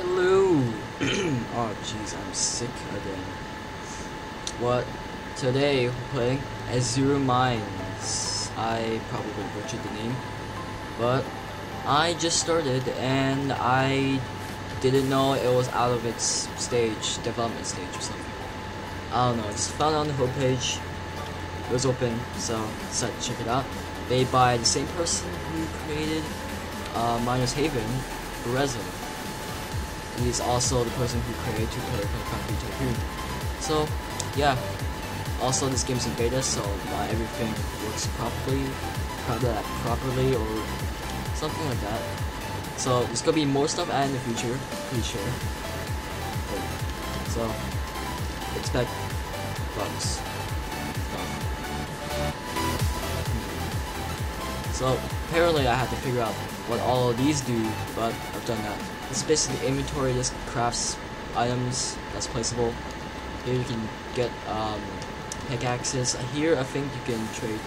Hello. oh jeez, I'm sick again. What? Today we're playing Azure Mines. I probably butchered the name, but I just started and I didn't know it was out of its stage, development stage or something. I don't know. I just found it on the homepage. It was open, so decided to check it out. Made by the same person who created uh, Miners Haven, Berezaa. He's also the person who created Player Concrete Tycoon. So, yeah. Also, this game's in beta, so not everything works properly, pro- uh, properly or something like that. So, there's gonna be more stuff added in the future, pretty sure. So, expect bugs. So, apparently I had to figure out what all of these do, but I've done that. It's basically inventory just crafts items that's placeable. Here you can get um, pickaxes. Here I think you can trade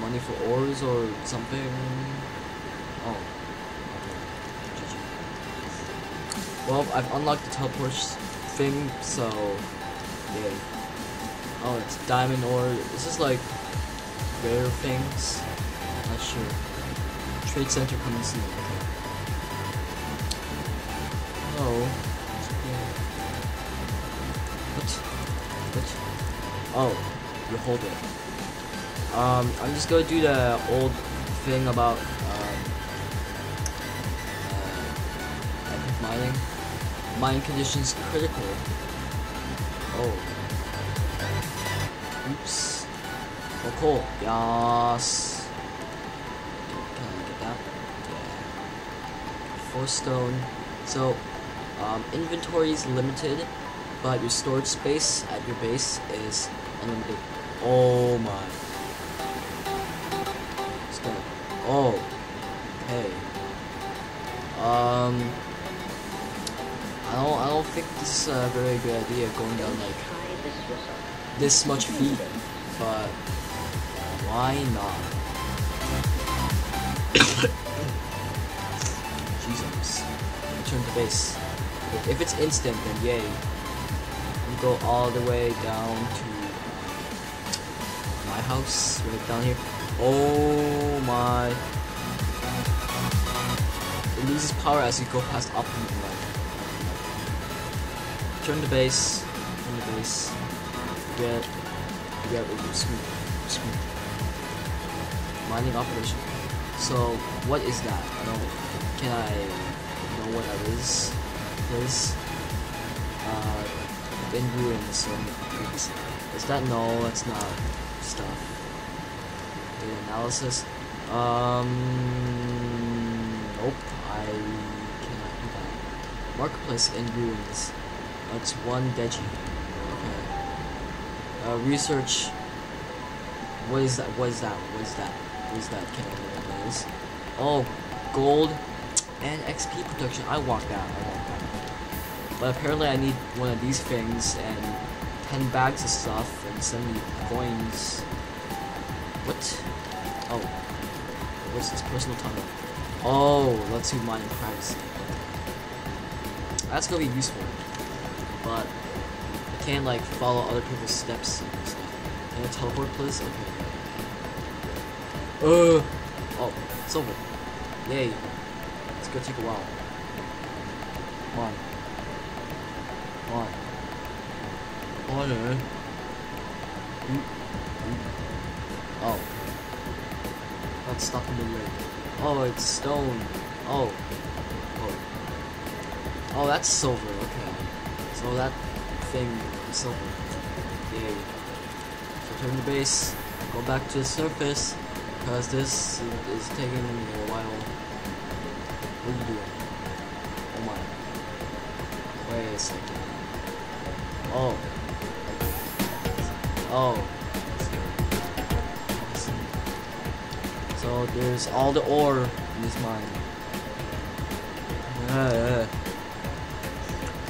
money for ores or something. Oh. Well, I've unlocked the teleport thing, so yay. Oh, it's diamond ore. This is like rare things. Not sure. Trade center coming soon. Okay. Oh. What? What? Oh, you hold it. Um, I'm just gonna do the old thing about um, uh, epic mining. Mining conditions critical. Oh. Oops. Oh, cool. Yes. 4 stone. So, um, inventory is limited, but your storage space at your base is unlimited. Oh my. Oh. Okay. Um. I don't, I don't think this is a very good idea going down like this much feet, but why not? Jesus. Return to base. If it's instant, then yay. You go all the way down to my house, right down here. Oh my. It loses power as you go past optimum. Turn the base. Turn the base. Get. Get smooth. Smooth. Mining operation. So, what is that? I don't. Can I know what that is? Please. Uh, in ruins. So, is that no? That's not stuff. Data analysis. Um. Nope. I cannot do that. Marketplace in ruins. That's one deji. Okay. Uh, research. What is that? What is that? What is that? What is that? Can I know what that is? Oh, gold and XP production. I walked out. I walked out. But apparently I need one of these things and 10 bags of stuff and 70 coins. What? Oh. What's this personal tunnel? Oh, let's do mining privacy. That's gonna be useful. But I can't like follow other people's steps and stuff. Can I teleport please? Okay. Uh oh, silver. Yay. It's gonna take a while. Come on. Come on. Come on, man. Mm, mm. Oh. That's stuck in the lake. Oh, it's stone. Oh. Oh. Oh, that's silver. Okay. So that thing is silver. Yay. So turn the base. Go back to the surface. Because this is taking a while. What are you doing? Oh my. Wait a second. Oh. Oh. So there's all the ore in this mine. Uh,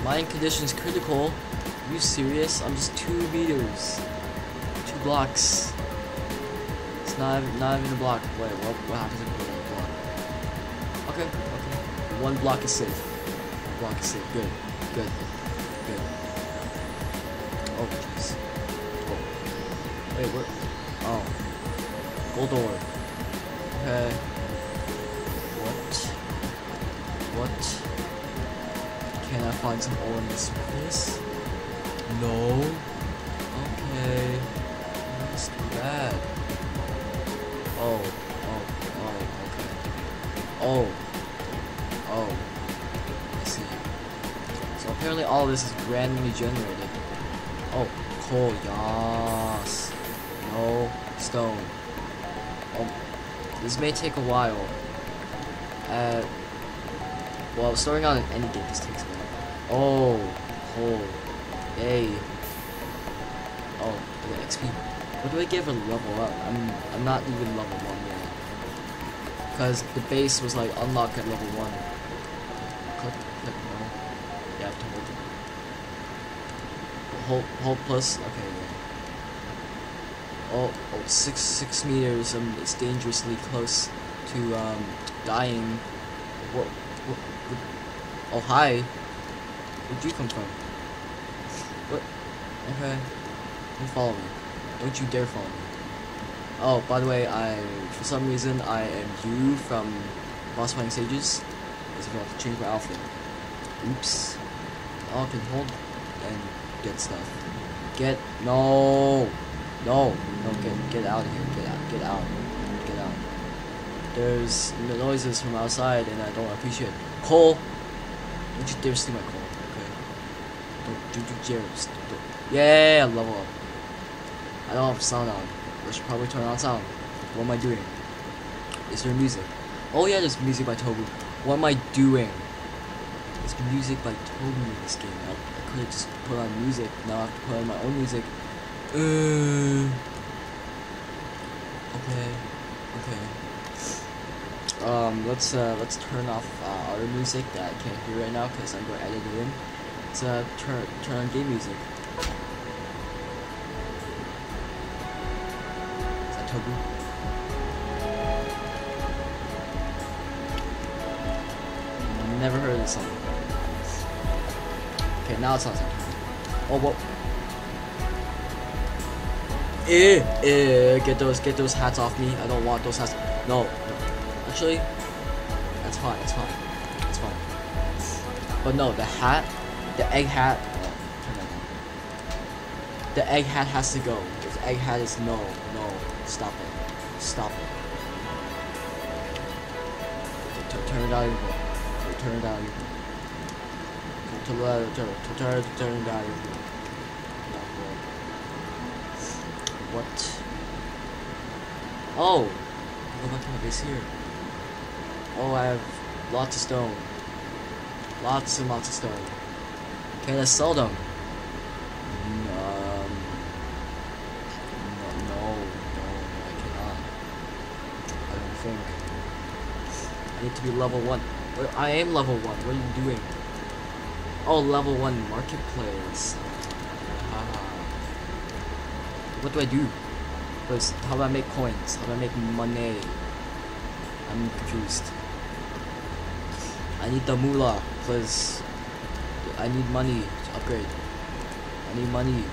mine conditions critical. Are you serious? I'm just two meters. Two blocks. It's not not even a block. Wait, what, what happens Okay, okay. One block is safe. One block is safe. Good. Good. Good. Oh, jeez. Oh. Wait, where? Oh. Gold ore. Okay. What? What? Can I find some ore in this place? No. Okay. That's bad. Oh. Oh. Oh. I see. So apparently all this is randomly generated. Oh, coal, yas. No, stone. Oh, this may take a while. Uh, well, starting out in any game just takes a while. Oh, coal. Yay. Oh, the XP. What do I give a level up? I'm I'm not even level one yet. Cause the base was like unlocked at level one. Click, click, no. Have to hold it. Hold, hold plus. Okay. Yeah. Oh, oh, six six meters. Um, it's dangerously close to um dying. What? What? what oh hi. Where'd you come from? What? Okay. Don't follow me. Don't you dare follow me. Oh, by the way, I for some reason I am you from Boss Fighting Stages. I have to change my outfit. Oops. I can hold and get stuff. Get no, no, no. Get get out of here. Get out. Get out. Get out. There's the noises from outside, and I don't appreciate. It. Coal. Don't you dare steal my coal. Okay. Don't do you dare. Yeah, level up. I don't have sound on. I should probably turn on sound. What am I doing? Is there music? Oh yeah, there's music by Tobu. What am I doing? There's music by Tobu in this game. I, I could have just put on music. Now I have to put on my own music. Uh, okay. Okay. Um, let's uh, let's turn off uh, other music that I can't hear right now because I'm going to edit it in. Let's uh, turn turn on game music. Is? Never heard this song. Okay, now it's sounds like Oh, what? Eh, eh, get those, get those hats off me. I don't want those hats. No, no. Actually, that's fine. That's fine. That's fine. But no, the hat, the egg hat. The egg hat has to go. The egg hat is no, no. Stop it. Stop it. Turn it down. even more. Turn it down. even more. To turn, to turn, turn it down. even more. What? Oh, back to my base here. Oh, I have lots of stone. Lots and lots of stone. Can I sell them? Mm, Um, no, no, no, I cannot. I don't think. I need to be level one. I am level one. What are you doing? Oh, level one marketplace. Haha. What do I do? First, how do I make coins? How do I make money? I'm confused. I need the moolah, please. I need money to upgrade. I need money.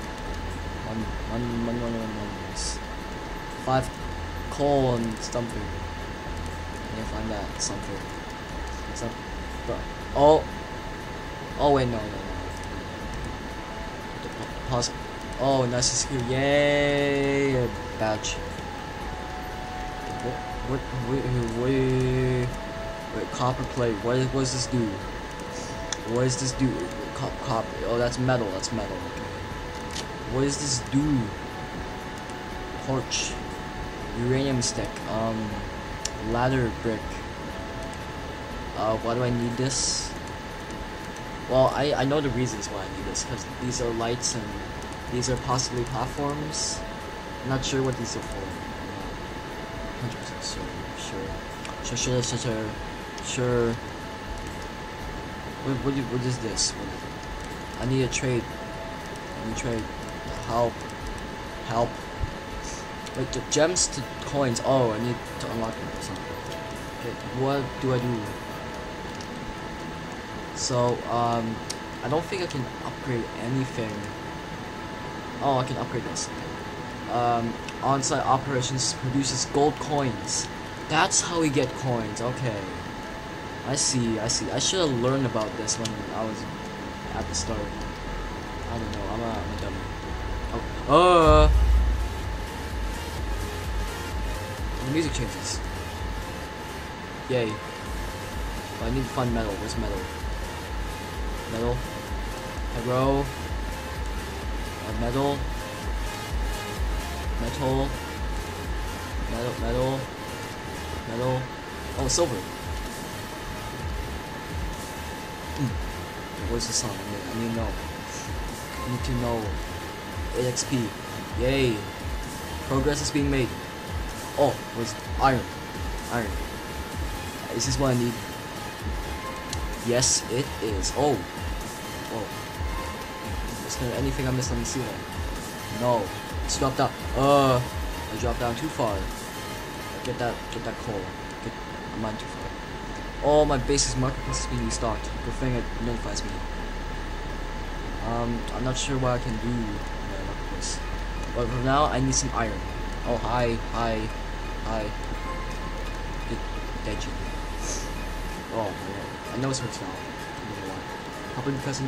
Money, money, money, money, money. Five coal something. I can't find that something. Some, but, oh, oh wait, no, no, no. Pause. Oh, nice you. Yay! Badge. What? What? Wait, wait, wait. Copper plate. What, is- what does this do? What does this do? Cop, copper. Oh, that's metal. That's metal. Okay. What does this do? Torch. Uranium stick. Um, ladder brick. Uh, why do I need this? Well, I, I know the reasons why I need this, because these are lights and these are possibly platforms. I'm not sure what these are for. 100% sure. Sure. Sure, sure, sure, sure. Sure. What, what, what is this? What is? I need a trade. I need trade. Help. Help. Wait, the gems to coins. Oh, I need to unlock something. Okay, what do I do? So, um, I don't think I can upgrade anything. Oh, I can upgrade this. Um, on-site operations produces gold coins. That's how we get coins. Okay. I see, I see. I should have learned about this when I was at the start. I don't know. I'm a, I'm a dummy. Oh, uh. The music changes. Yay. But I need to find metal. Where's metal? Metal. Hello. Uh, metal. Metal. Metal. Metal. Metal. Oh, silver. Mm. Where's the song? I need, I need to know. I need to know. AXP. Yay. Progress is being made. Oh, was iron. Iron. Is this what I need? Yes, it is. Oh. Oh. Is there anything I missed on the ceiling? No. It's dropped down. Uh, I dropped down too far. Get that, get that coal. Get, I'm not too far. Oh, my basic marketplace is being restocked. Good thing it notifies me. Um, I'm not sure what I can do in marketplace. But for now, I need some iron. Oh, hi, hi, hi. Get dead you. Oh, man. I know it's hurts now. Don't know why. Probably because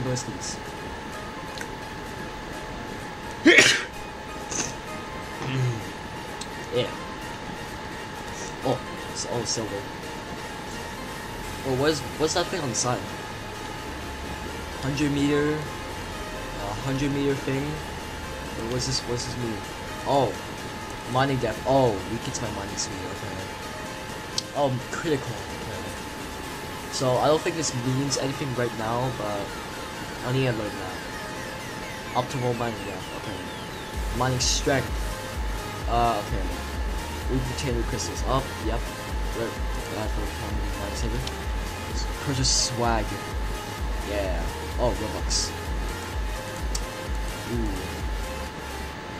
yeah. Oh, it's all silver. Oh, what's what's that thing on the side? Hundred meter, uh, hundred meter thing. What's this? What's this mean? Oh, mining depth. Oh, weakens my mining speed. Okay. Oh, critical. Okay. So I don't think this means anything right now, but I need to learn that. Optimal mining depth. Okay. Mining strength. Uh, okay. We contain crystals. Up. Oh, yep. Right. That for mining. Purchase swag. Yeah. Oh, Robux. Ooh.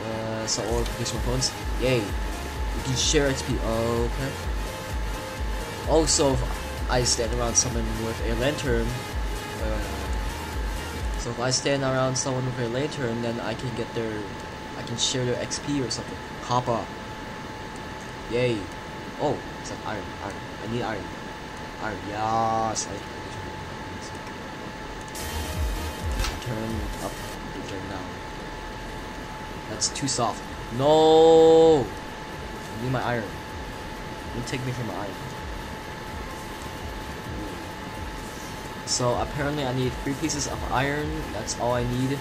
Uh, so all application phones. Yay. You can share XP. Okay. Also, if I stand around someone with a lantern, uh, so if I stand around someone with a lantern, then I can get their, I can share their XP or something. Copper. Yay. Oh, it's like iron, iron. I need iron. Iron, yes. I, turn up, turn down. That's too soft. No! I need my iron. You take me from my iron. So apparently I need three pieces of iron. That's all I need.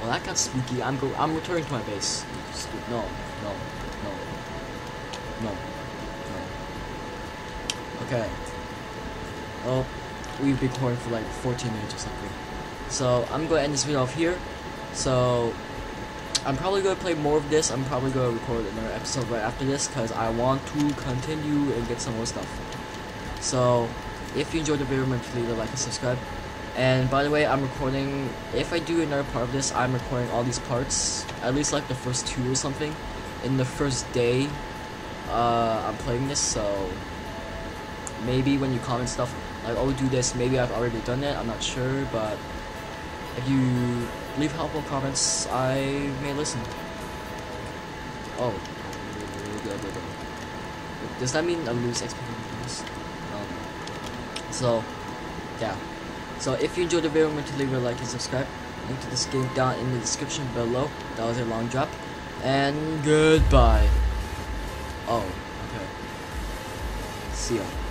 Well, that got spooky. I'm go. I'm returning to my base. No, no, no, no, no. Okay. Oh, we've been recording for like 14 minutes or something. So I'm going to end this video off here. So I'm probably going to play more of this. I'm probably going to record another episode right after this because I want to continue and get some more stuff. So if you enjoyed the video, remember to leave a like and subscribe. And by the way, I'm recording, if I do another part of this, I'm recording all these parts, at least like the first two or something, in the first day uh, I'm playing this, so maybe when you comment stuff, like, oh, do this, maybe I've already done it, I'm not sure, but if you leave helpful comments, I may listen. Oh. Does that mean I lose XP this? Um, so, yeah. So if you enjoyed the video, remember to leave a like and subscribe. Link to this game down in the description below. That was a long drop. And goodbye. Oh, okay. See ya.